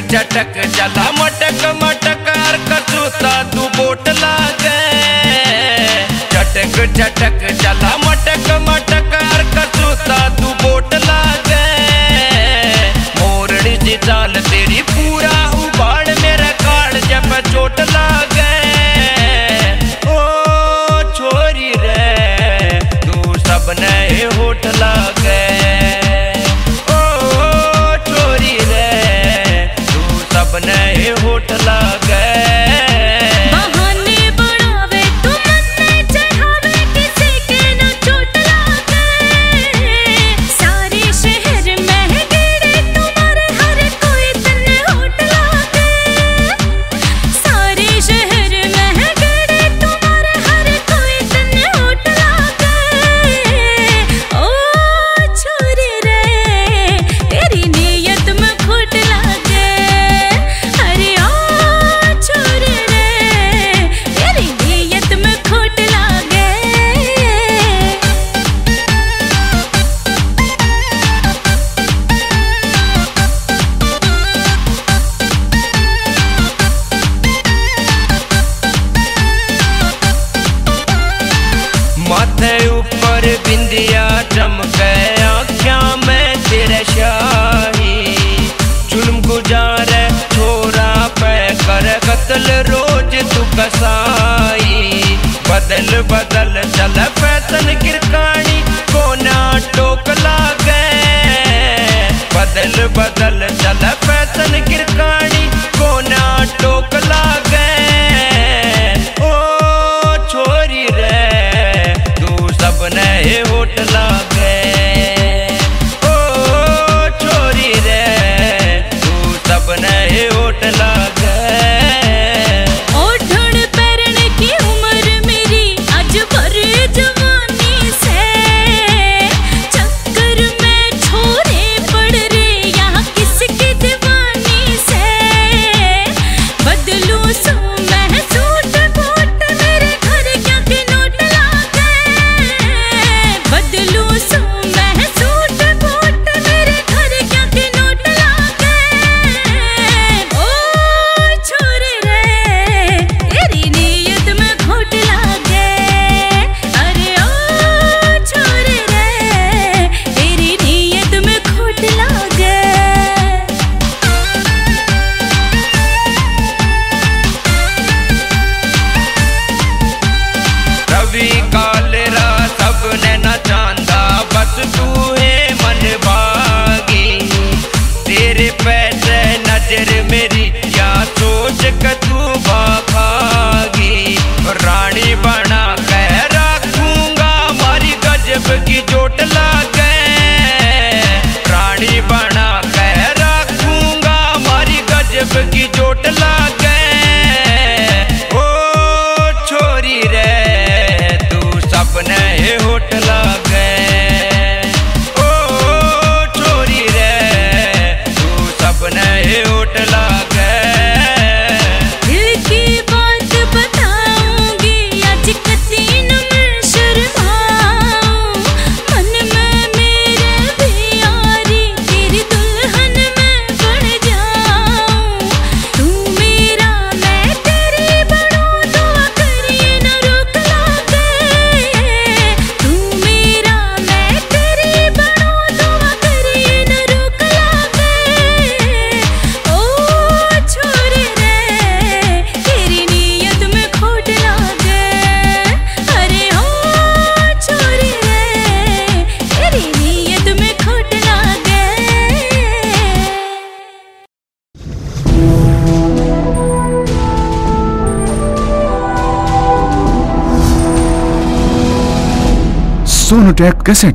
झटक जला मटक मटक माथे ऊपर बिंदिया चमके, आख्या में तेरे शाही जुल्म गुजार, छोरा पै कर कतल रोज तू कसाई बदल बदल चल पैसन गिर सोनोटेक कैसेट?